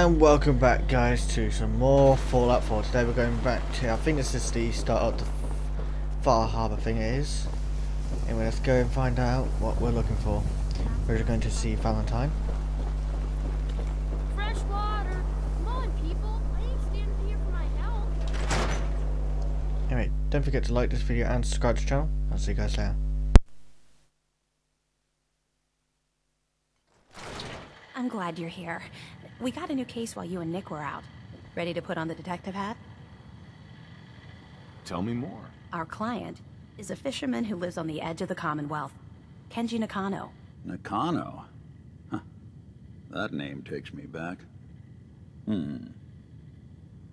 And welcome back guys to some more Fallout 4. Today we're going back to, I think this is the start of the Far Harbor thing it is. Anyway, let's go and find out what we're looking for. We're going to see Valentine. Fresh water. Come on, people. I ain't standing here for my help. Anyway, don't forget to like this video and subscribe to the channel. I'll see you guys later. I'm glad you're here. We got a new case while you and Nick were out. Ready to put on the detective hat? Tell me more. Our client is a fisherman who lives on the edge of the Commonwealth. Kenji Nakano. Nakano? Huh. That name takes me back. Hmm.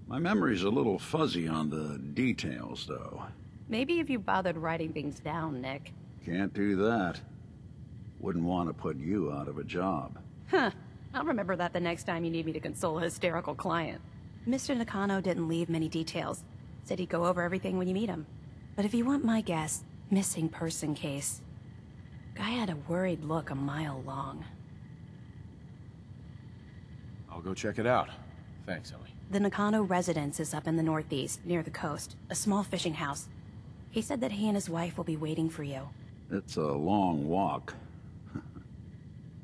My memory's a little fuzzy on the details, though. Maybe if you bothered writing things down, Nick. Can't do that. Wouldn't want to put you out of a job. Huh. I'll remember that the next time you need me to console a hysterical client. Mr. Nakano didn't leave many details. Said he'd go over everything when you meet him. But if you want my guess, missing person case. Guy had a worried look a mile long. I'll go check it out. Thanks, Ellie. The Nakano residence is up in the northeast, near the coast. A small fishing house. He said that he and his wife will be waiting for you. It's a long walk.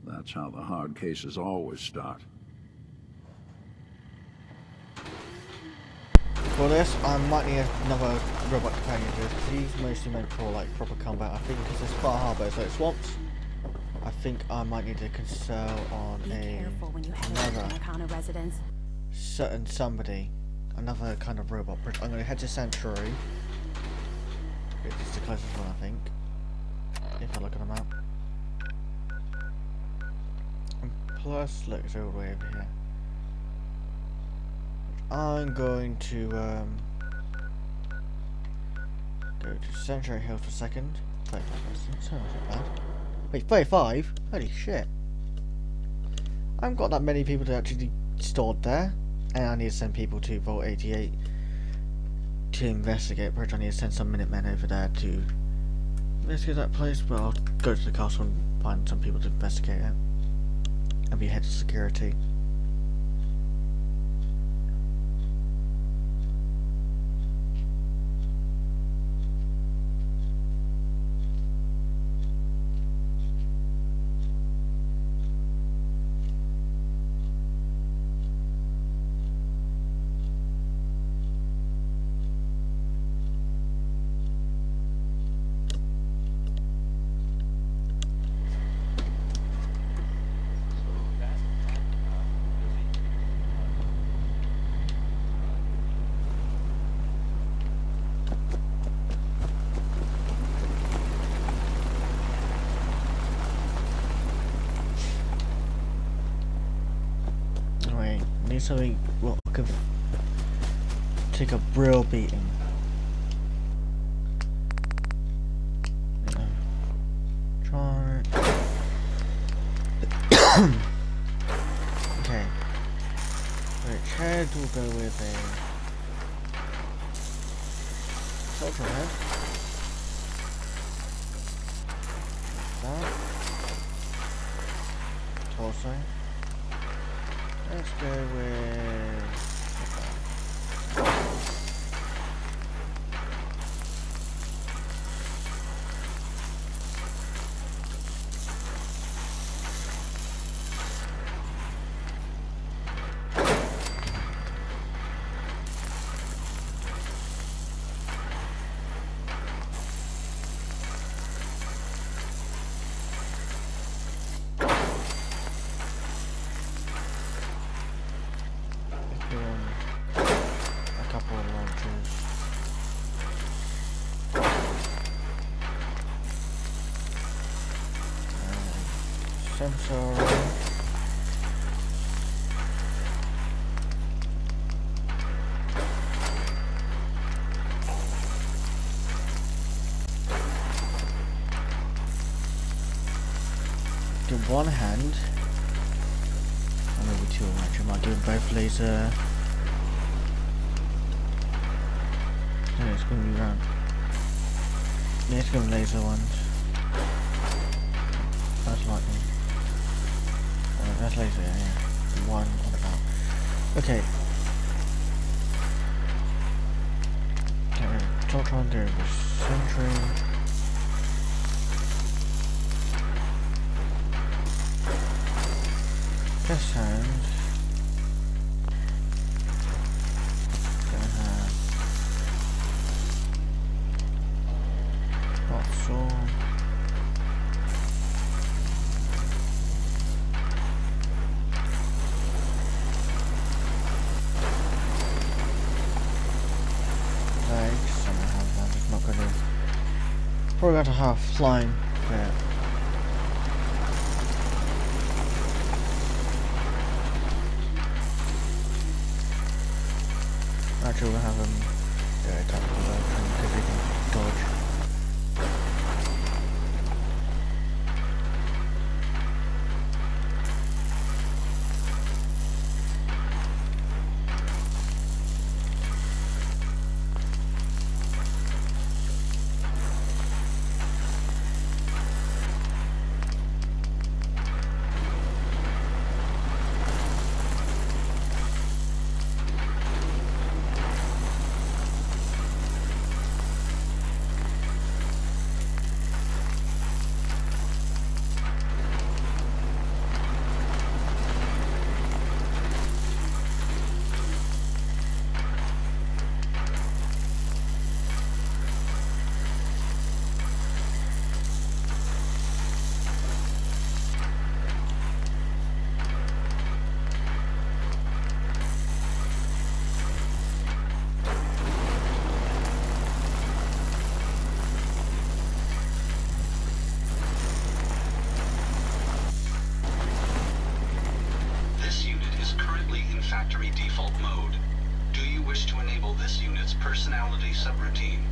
That's how the hard cases always start. For this, I might need another robot companion to this, 'cause he's mostly meant for like proper combat. I think because it's Far Harbor, so it's swamps. I think I might need to consult on Be a careful when you head over to the Nakano residence. certain somebody, another kind of robot. But I'm gonna head to Sanctuary. It's the closest one, I think. If I look at the map. And plus, look, it's all the way over here. I'm going to um, go to Sanctuary Hill for a second. 35 residents, oh, not bad. Wait, 35? Holy shit. I haven't got that many people to actually stored there. And I need to send people to Vault 88 to investigate. Perhaps I need to send some Minutemen over there to investigate that place. But I'll go to the castle and find some people to investigate it. And be head of security. Anyway, need something what could take a real beating. Uh, Try. okay. Which head will go with a soldier head. That. Torso. Let's go. Let's do um, a couple of launches. Uh, sensor. Do one hand. Or maybe two actually. I might do both laser. No, it's gonna be round. Yeah, it's gonna be laser ones. Yeah. One on about. Okay. Get rid of there was Sentry. Yes, hand. Gonna have hot sword. legs and I have that. It's not gonna probably going to have flying there. Actually we'll have him yeah, attack with that because he can dodge. This unit is currently in factory default mode. Do you wish to enable this unit's personality subroutine?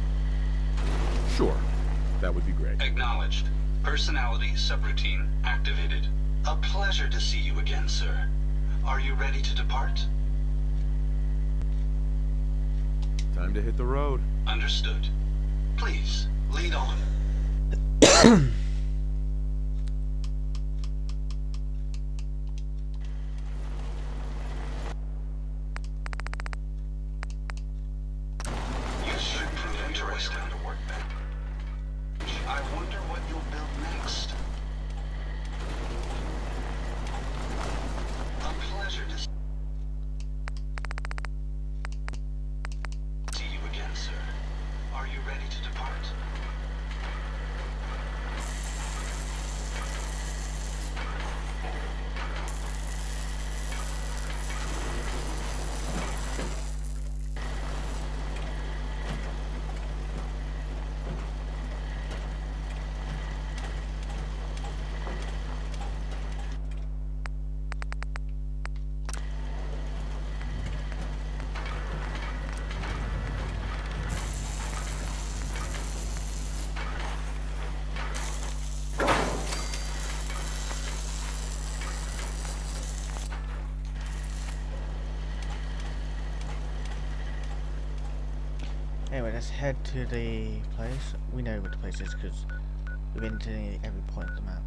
Sure. That would be great. Acknowledged. Personality subroutine activated. A pleasure to see you again, sir. Are you ready to depart? Time to hit the road. Understood. Please, lead on. You should prove interesting. I wonder what you'll build next. A pleasure to see you again, sir. Are you ready let's head to the place. We know what the place is because we've been to every point of the map.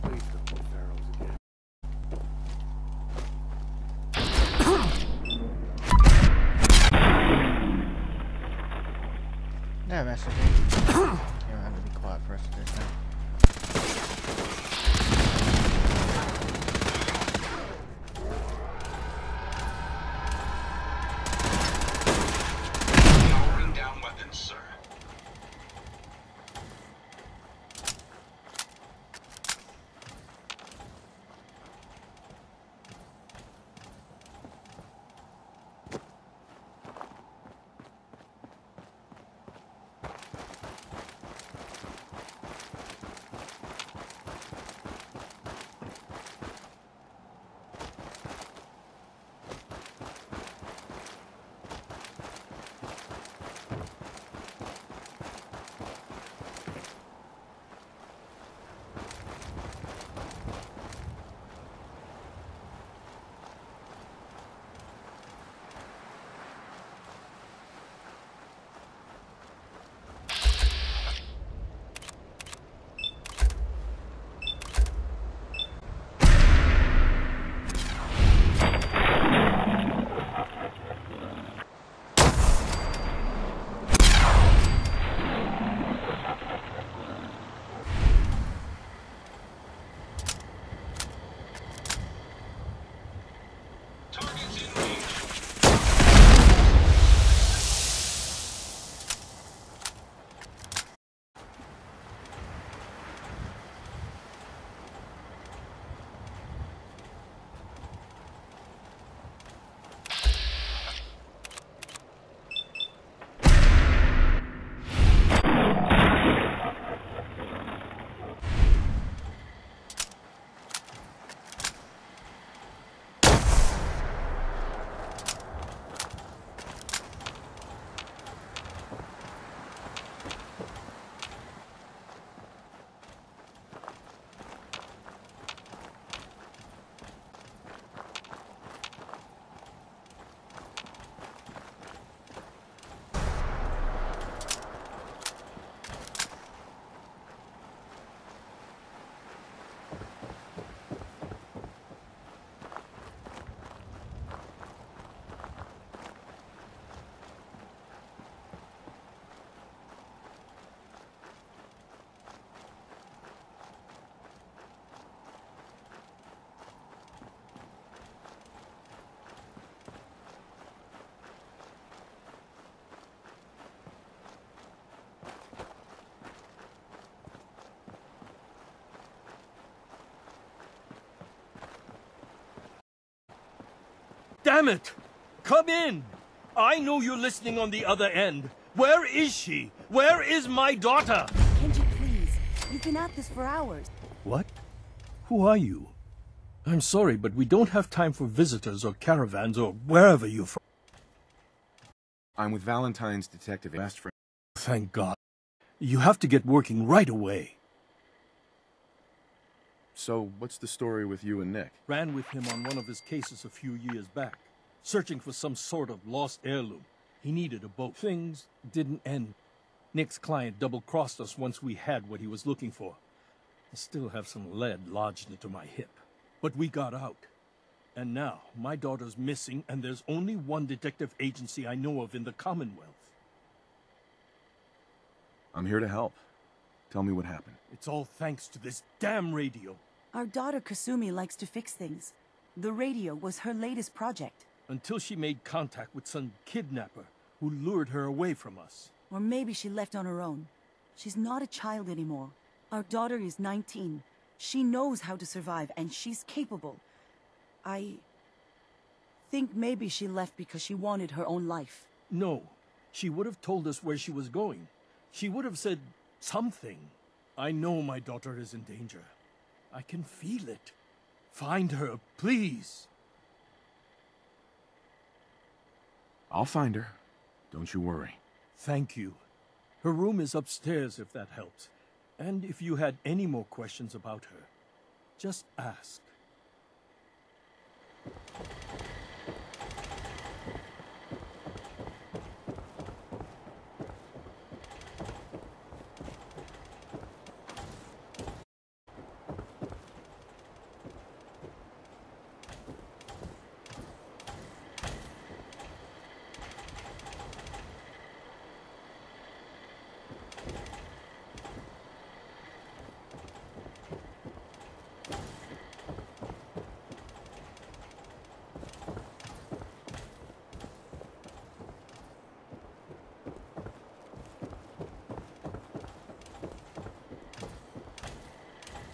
Please don't be pharaohs again. No messaging. Damn it! Come in! I know you're listening on the other end. Where is she? Where is my daughter? Kenji, please. You've been at this for hours. What? Who are you? I'm sorry, but we don't have time for visitors or caravans or wherever you're from. I'm with Valentine's detective best friend. Thank God. You have to get working right away. So, what's the story with you and Nick? Ran with him on one of his cases a few years back, searching for some sort of lost heirloom. He needed a boat. Things didn't end. Nick's client double crossed us once we had what he was looking for. I still have some lead lodged into my hip. But we got out. And now, my daughter's missing, and there's only one detective agency I know of in the Commonwealth. I'm here to help. Tell me what happened. It's all thanks to this damn radio. Our daughter Kasumi likes to fix things. The radio was her latest project. Until she made contact with some kidnapper who lured her away from us. Or maybe she left on her own. She's not a child anymore. Our daughter is 19. She knows how to survive, and she's capable. I think maybe she left because she wanted her own life. No, she would have told us where she was going. She would have said something. I know my daughter is in danger. I can feel it. Find her, please. I'll find her. Don't you worry. Thank you. Her room is upstairs if that helps. And if you had any more questions about her, just ask.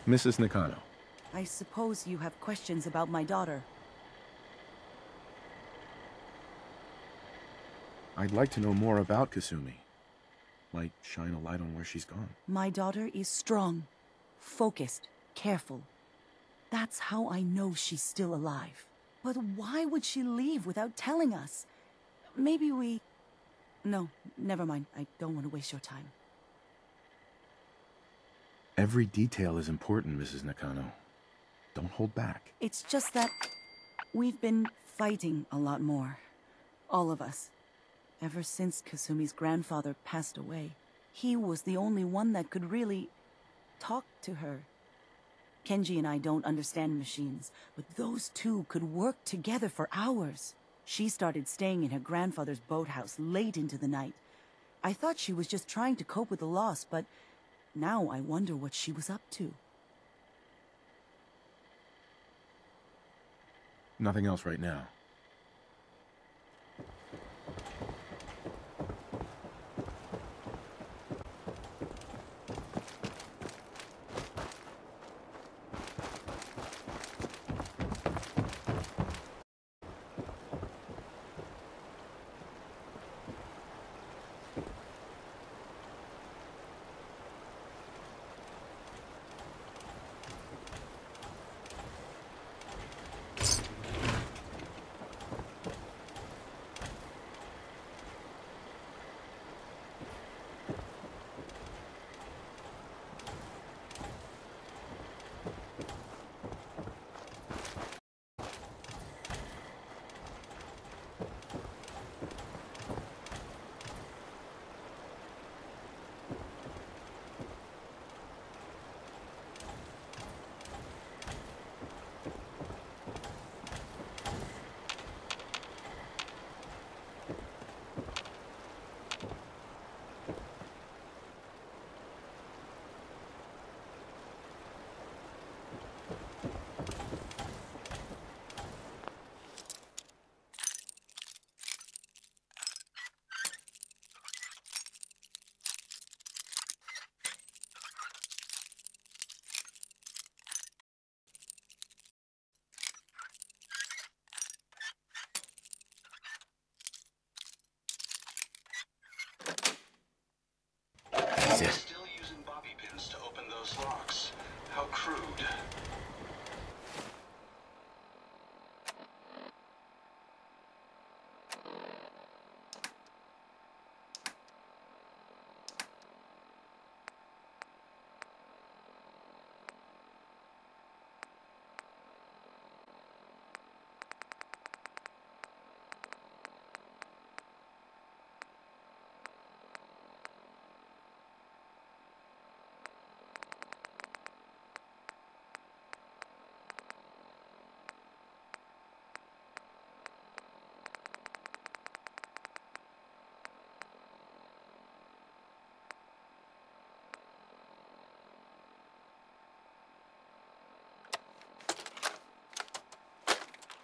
Mrs. Nakano. I suppose you have questions about my daughter. I'd like to know more about Kasumi. Might shine a light on where she's gone. My daughter is strong, focused, careful. That's how I know she's still alive. But why would she leave without telling us? Maybe we... No, never mind. I don't want to waste your time. Every detail is important, Mrs. Nakano. Don't hold back. It's just that we've been fighting a lot more. All of us. Ever since Kasumi's grandfather passed away. He was the only one that could really talk to her. Kenji and I don't understand machines, but those two could work together for hours. She started staying in her grandfather's boathouse late into the night. I thought she was just trying to cope with the loss, but now I wonder what she was up to. Nothing else right now. Jesus. Still using bobby pins to open those locks. How crude.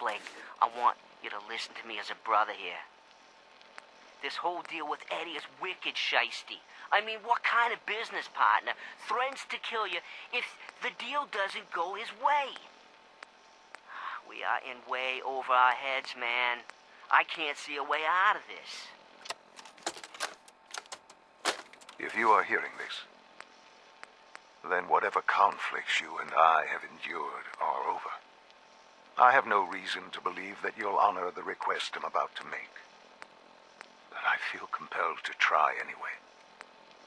Blake, I want you to listen to me as a brother here. This whole deal with Eddie is wicked shisty. I mean, what kind of business partner threatens to kill you if the deal doesn't go his way? We are in way over our heads, man. I can't see a way out of this. If you are hearing this, then whatever conflicts you and I have endured are over. I have no reason to believe that you'll honor the request I'm about to make. But I feel compelled to try anyway.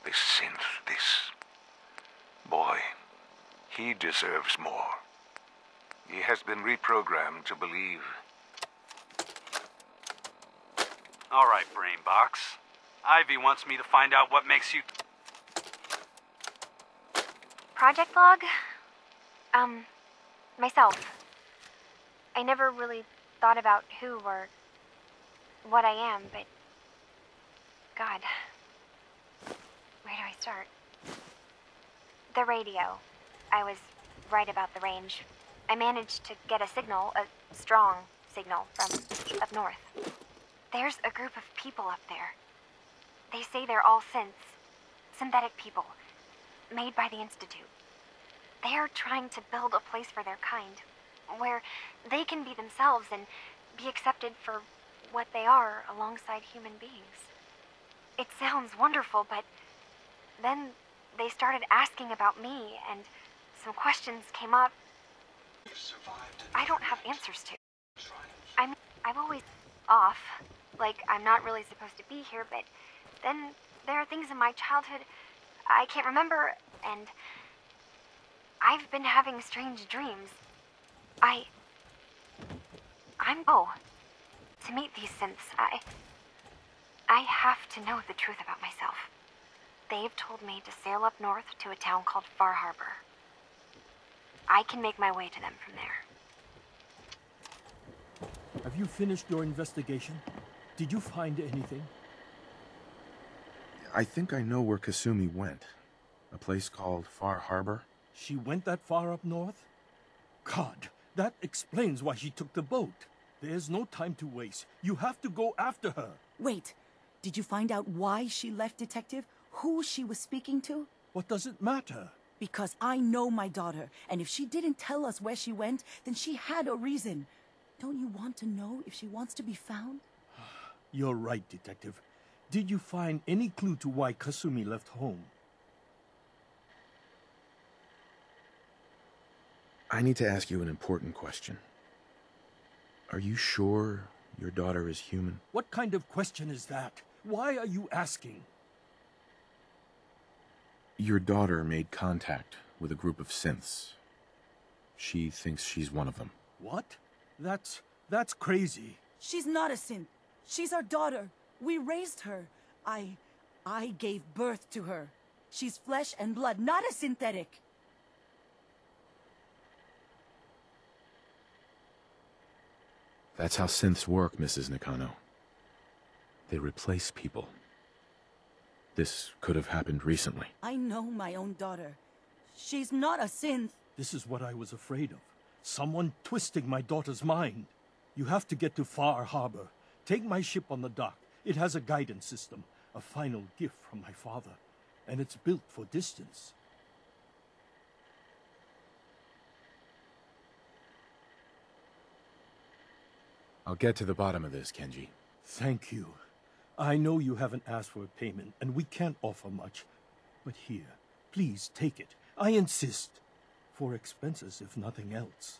This synth, this boy, he deserves more. He has been reprogrammed to believe. All right, Brainbox. Ivy wants me to find out what makes you. Project log? Um, myself. I never really thought about who or what I am, but. God. Where do I start? The radio. I was right about the range. I managed to get a signal, a strong signal, from up north. There's a group of people up there. They say they're all synths. Synthetic people. Made by the Institute. They're trying to build a place for their kind. Where they can be themselves and be accepted for what they are alongside human beings. It sounds wonderful, but then they started asking about me, and some questions came up I don't have answers to. I'm I'm always off, like I'm not really supposed to be here, but then there are things in my childhood I can't remember, and I've been having strange dreams. I I'm oh to meet these synths. I I have to know the truth about myself. They've told me to sail up north to a town called Far Harbor. I can make my way to them from there. Have you finished your investigation? Did you find anything? I think I know where Kasumi went. A place called Far Harbor. She went that far up north? God, that explains why she took the boat. There's no time to waste. You have to go after her. Wait, did you find out why she left, Detective? Who she was speaking to? What does it matter? Because I know my daughter, and if she didn't tell us where she went, then she had a reason. Don't you want to know if she wants to be found? You're right, Detective. Did you find any clue to why Kasumi left home? I need to ask you an important question. Are you sure your daughter is human? What kind of question is that? Why are you asking? Your daughter made contact with a group of synths. She thinks she's one of them. What? That's... that's crazy. She's not a synth. She's our daughter. We raised her. I... I gave birth to her. She's flesh and blood, not a synthetic. That's how synths work, Mrs. Nakano. They replace people. This could have happened recently. I know my own daughter. She's not a synth. This is what I was afraid of. Someone twisting my daughter's mind. You have to get to Far Harbor. Take my ship on the dock. It has a guidance system, a final gift from my father, and it's built for distance. I'll get to the bottom of this, Kenji. Thank you. I know you haven't asked for a payment, and we can't offer much. But here, please take it. I insist. For expenses, if nothing else.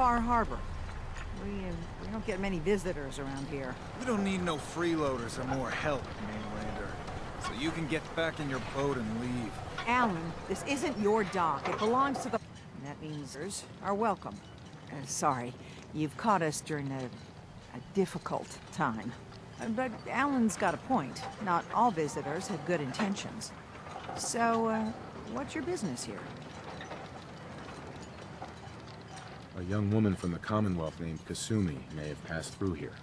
Far Harbor. We, uh, we don't get many visitors around here. We don't need no freeloaders or more help, Mainlander. So you can get back in your boat and leave. Alan, this isn't your dock. It belongs to the... And that means visitors are welcome. Uh, sorry, you've caught us during a, a difficult time. Uh, But Alan's got a point. Not all visitors have good intentions. So, uh, what's your business here? A young woman from the Commonwealth named Kasumi may have passed through here.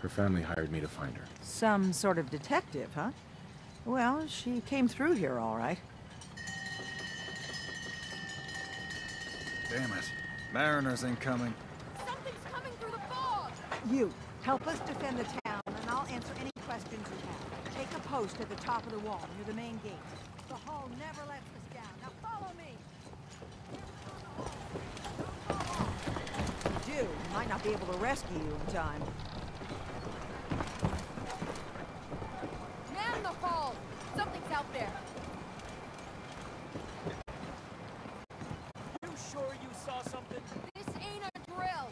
Her family hired me to find her. Some sort of detective, huh? Well, she came through here all right. Damn it. Mariners ain't coming. Something's coming through the fog! You, help us defend the town, and I'll answer any questions you have. Take a post at the top of the wall, near the main gate. The hull never lets us down. Now follow me! Do, might not be able to rescue you in time. Man the hull! Something's out there! You sure you saw something? This ain't a drill!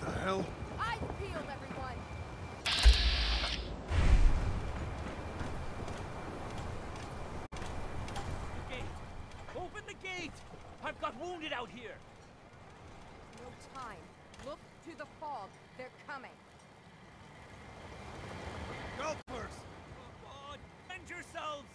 The hell? Eyes peeled, everyone! Gate! Open the gate! I've got wounded out here! No time. Look to the fog. They're coming. Gulpers! Oh, defend yourselves!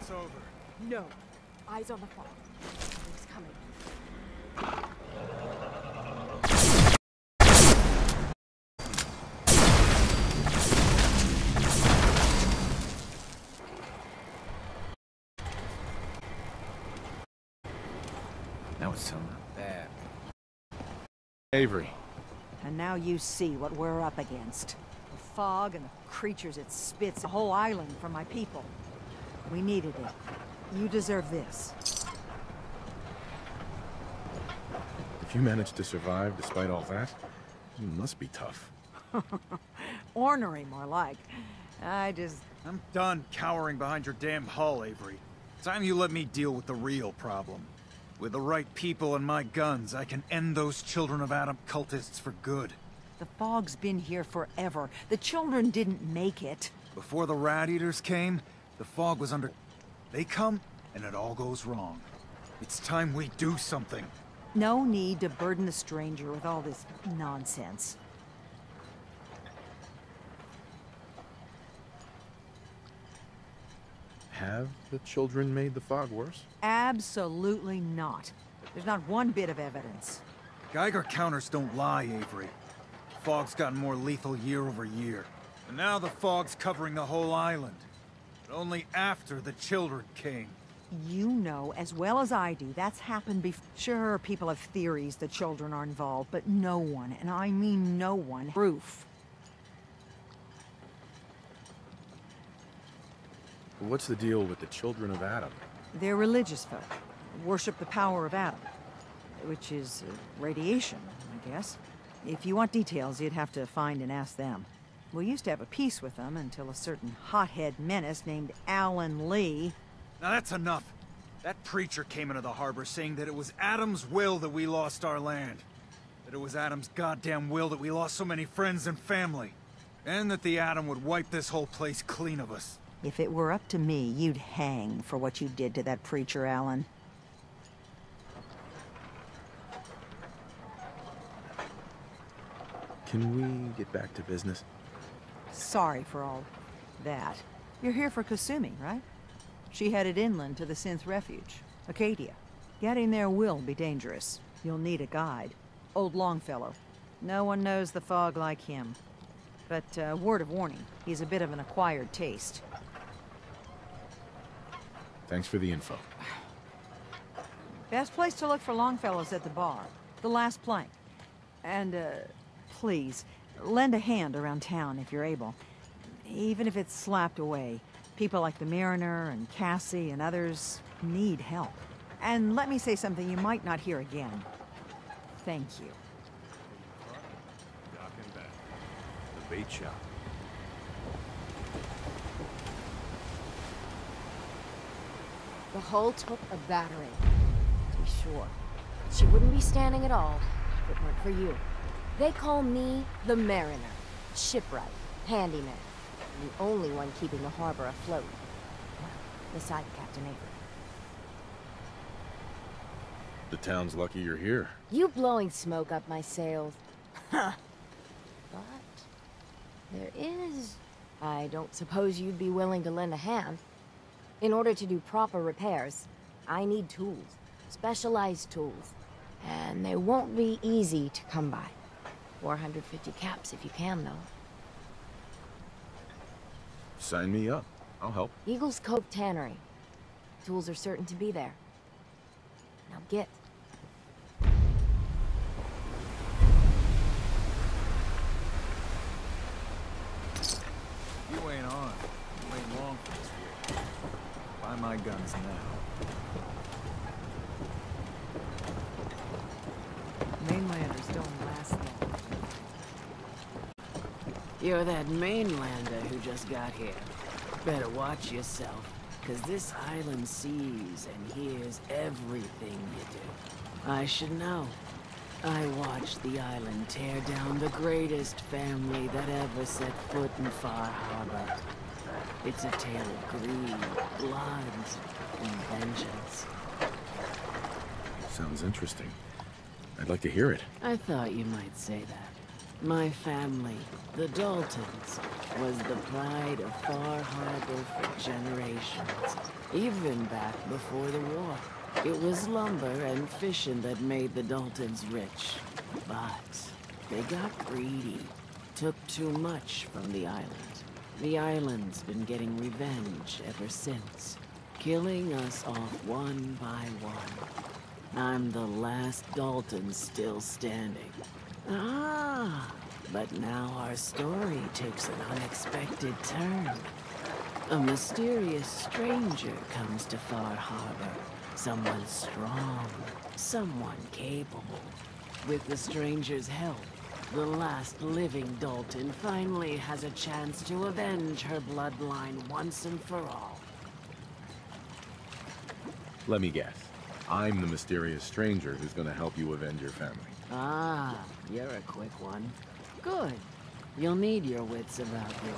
It's over. No. Eyes on the fog. Something's coming. Now it's sounding bad. Avery. And now you see what we're up against. The fog and the creatures it spits, a whole island for my people. We needed it. You deserve this. If you managed to survive despite all that, you must be tough. Ornery, more like. I just... I'm done cowering behind your damn hull, Avery. Time you let me deal with the real problem. With the right people and my guns, I can end those Children of Adam cultists for good. The fog's been here forever. The children didn't make it. Before the Rat Eaters came, the fog was under... They come, and it all goes wrong. It's time we do something. No need to burden the stranger with all this nonsense. Have the children made the fog worse? Absolutely not. There's not one bit of evidence. Geiger counters don't lie, Avery. Fog's gotten more lethal year over year. And now the fog's covering the whole island. But only after the children came. You know as well as I do that's happened before. Sure, people have theories the children are involved, but no one, and I mean no one, proof. What's the deal with the children of Adam? They're religious folk. Worship the power of Adam. Which is uh, radiation, I guess. If you want details, you'd have to find and ask them. We used to have a peace with them until a certain hothead menace named Alan Lee. Now that's enough. That preacher came into the harbor saying that it was Adam's will that we lost our land. That it was Adam's goddamn will that we lost so many friends and family. And that the Adam would wipe this whole place clean of us. If it were up to me, you'd hang for what you did to that preacher, Alan. Can we get back to business? Sorry for all that. You're here for Kasumi, right? She headed inland to the Synth Refuge, Acadia. Getting there will be dangerous. You'll need a guide. Old Longfellow. No one knows the fog like him. But, uh, word of warning, he's a bit of an acquired taste. Thanks for the info. Best place to look for Longfellow's at the bar. The last plank. And, uh, please, lend a hand around town if you're able. Even if it's slapped away. People like the Mariner and Cassie and others need help. And let me say something you might not hear again. Thank you. The bait shop. The hull took a battering. To be sure. She wouldn't be standing at all if it weren't for you. They call me the Mariner. Shipwright. Handyman. The only one keeping the harbor afloat. Well, beside Captain Avery. The town's lucky you're here. You blowing smoke up my sails. Huh. But... There is... I don't suppose you'd be willing to lend a hand. In order to do proper repairs, I need tools. Specialized tools. And they won't be easy to come by. 450 caps if you can, though. Sign me up. I'll help. Eagles Cove Tannery. Tools are certain to be there. Now get. You ain't on. You ain't long for this war. Buy my guns now. Mainlanders don't last long. You're that mainlander who just got here. Better watch yourself, cause this island sees and hears everything you do. I should know. I watched the island tear down the greatest family that ever set foot in Far Harbor. It's a tale of greed, blood, and vengeance. Sounds interesting. I'd like to hear it. I thought you might say that. My family, the Daltons, was the pride of Far Harbor for generations, even back before the war. It was lumber and fishing that made the Daltons rich. But they got greedy, took too much from the island. The island's been getting revenge ever since, killing us off one by one. I'm the last Dalton still standing. Ah, but now our story takes an unexpected turn. A mysterious stranger comes to Far Harbor. Someone strong, someone capable. With the stranger's help, the last living Dalton finally has a chance to avenge her bloodline once and for all. Let me guess. I'm the mysterious stranger who's gonna help you avenge your family. Ah, you're a quick one. Good. You'll need your wits about you,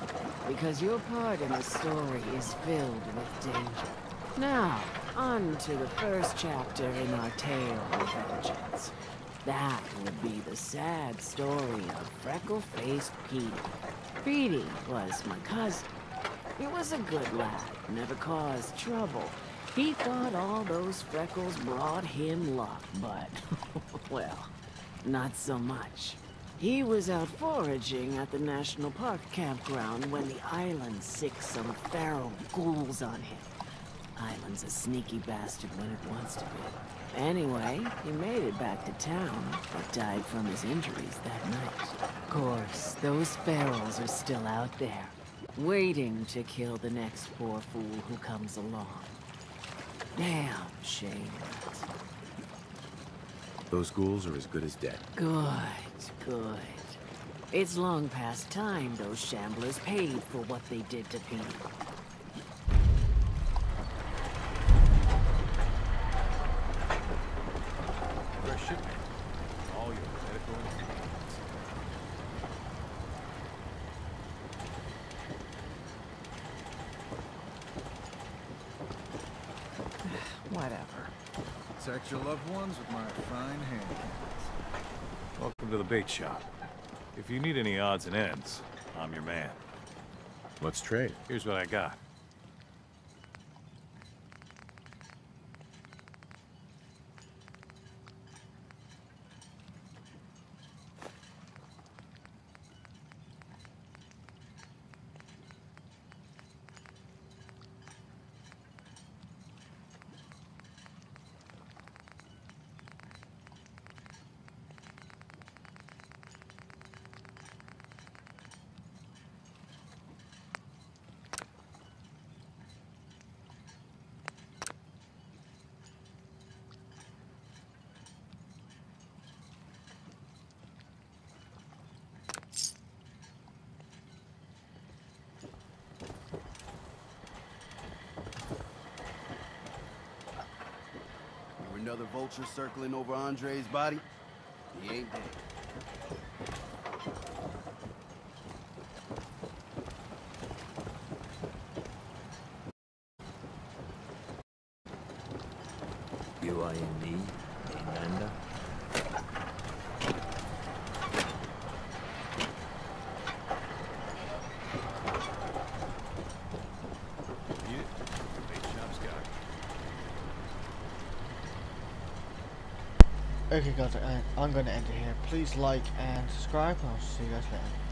because your part in the story is filled with danger. Now, on to the first chapter in our tale of vengeance. That would be the sad story of freckle-faced Petey. Petey was my cousin. He was a good lad, never caused trouble. He thought all those freckles brought him luck, but, well, not so much. He was out foraging at the National Park campground when the island sicked some feral ghouls on him. Island's a sneaky bastard when it wants to be. Anyway, he made it back to town, but died from his injuries that night. Of course, those ferals are still out there, waiting to kill the next poor fool who comes along. Damn shame. Those ghouls are as good as dead. Good, good. It's long past time those shamblers paid for what they did to Petey. Fresh shipment. All your medical instruments. Whatever. Protect your loved ones with my fine hand cannons. To shop. If you need any odds and ends, I'm your man. Let's trade. Here's what I got. Other vultures circling over Andre's body, he ain't dead. You are in need, Amanda? Yeah, bait shop's got it. Okay guys, I'm going to end it here. Please like and subscribe and I'll see you guys later.